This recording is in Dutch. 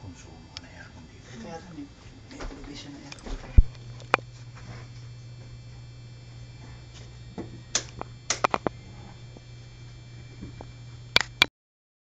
Console, nee, niet.